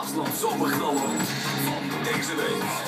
Maasland Zomerknallen van deze week.